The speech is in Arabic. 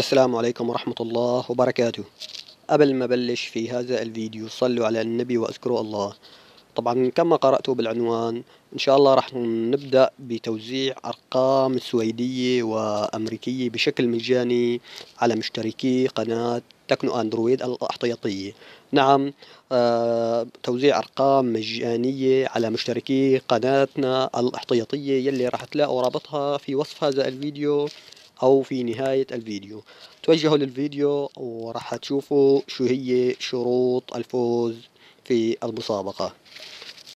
السلام عليكم ورحمة الله وبركاته. قبل ما بلش في هذا الفيديو صلوا على النبي وأذكروا الله. طبعا كما قرأتوا بالعنوان إن شاء الله راح نبدأ بتوزيع أرقام سويدية وأمريكية بشكل مجاني على مشتركي قناة تكنو أندرويد الأحتياطية. نعم آه توزيع أرقام مجانية على مشتركي قناتنا الأحتياطية يلي راح تلاقوا رابطها في وصف هذا الفيديو. أو في نهاية الفيديو. توجهوا للفيديو وراح تشوفوا شو هي شروط الفوز في المسابقة.